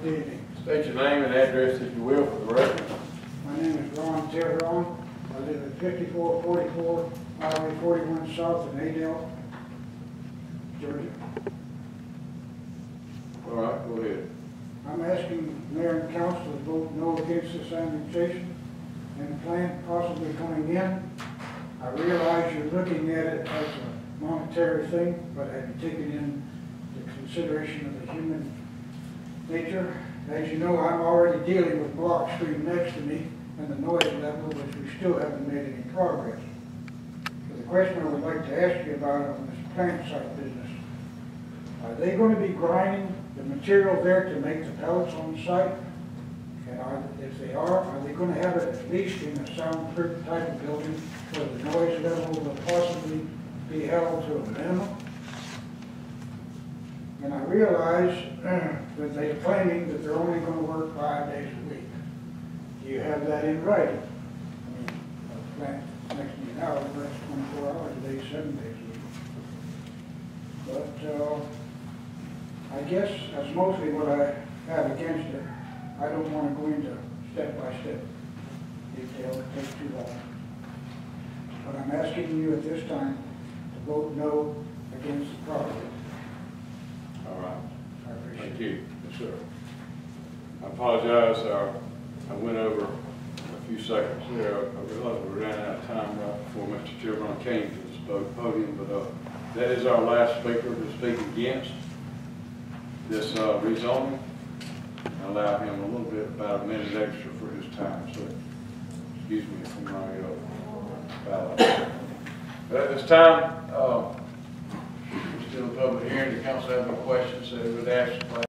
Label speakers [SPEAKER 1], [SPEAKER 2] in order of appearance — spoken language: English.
[SPEAKER 1] Evening.
[SPEAKER 2] State your name and address if you will for the record.
[SPEAKER 1] My name is Ron Tiveron. I live at fifty-four forty-four Highway forty-one South in Adel, Georgia.
[SPEAKER 2] All right, go ahead.
[SPEAKER 1] I'm asking mayor and council to vote no against this annexation and the plant possibly coming in. I realize you're looking at it as a monetary thing, but have you taken in the consideration of the human nature? As you know, I'm already dealing with Block Street next to me and the noise level, which we still haven't made any progress. So the question I would like to ask you about on this plant site business, are they going to be grinding the material there to make the pellets on the site? And are, if they are, are they going to have it at least in a soundproof type of building where the noise level will possibly be held to a minimum? Realize uh, that they're claiming that they're only going to work five days a week. Do you have that in writing? I mean, a plant next to me now, works twenty-four hours a day, seven days a week. But, uh, I guess that's mostly what I have against it. I don't want to go into step-by-step detail, it takes too long. But I'm asking you at this time to vote no against the project.
[SPEAKER 2] All right,
[SPEAKER 1] I
[SPEAKER 2] you. Yes, sir. I apologize, uh, I went over a few seconds there. I realized we ran out of time right before Mr. Tiveron came to po- podium, but uh, that is our last speaker to speak against this uh, rezoning. I Allow him a little bit, about a minute extra for his time, so excuse me for my uh, ballot. But at this time, uh, we're still in public hearing. The council have no questions, so they would ask